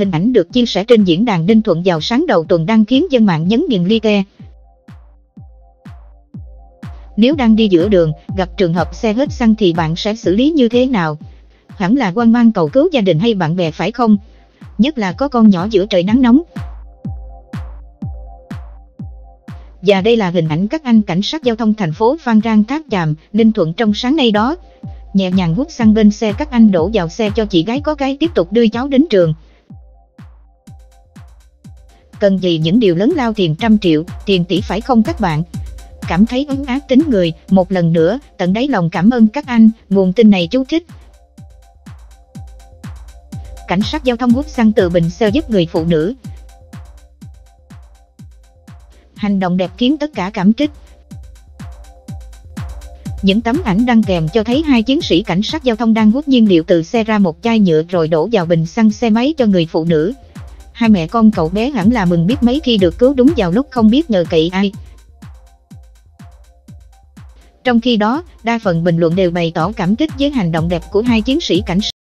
Hình ảnh được chia sẻ trên diễn đàn Ninh Thuận vào sáng đầu tuần đang khiến dân mạng nhấn nghiền like. Nếu đang đi giữa đường, gặp trường hợp xe hết xăng thì bạn sẽ xử lý như thế nào? Hẳn là quan mang cầu cứu gia đình hay bạn bè phải không? Nhất là có con nhỏ giữa trời nắng nóng. Và đây là hình ảnh các anh cảnh sát giao thông thành phố Phan Rang Tháp Chàm, Ninh Thuận trong sáng nay đó. Nhẹ nhàng hút xăng bên xe các anh đổ vào xe cho chị gái có cái tiếp tục đưa cháu đến trường. Cần gì những điều lớn lao tiền trăm triệu, tiền tỷ phải không các bạn? Cảm thấy ấn áp tính người, một lần nữa, tận đáy lòng cảm ơn các anh, nguồn tin này chú thích. Cảnh sát giao thông hút xăng từ bình xe giúp người phụ nữ, hành động đẹp khiến tất cả cảm kích. Những tấm ảnh đăng kèm cho thấy hai chiến sĩ cảnh sát giao thông đang hút nhiên liệu từ xe ra một chai nhựa rồi đổ vào bình xăng xe máy cho người phụ nữ. Hai mẹ con cậu bé hẳn là mừng biết mấy khi được cứu đúng vào lúc không biết nhờ cậy ai. Trong khi đó, đa phần bình luận đều bày tỏ cảm kích với hành động đẹp của hai chiến sĩ cảnh sát.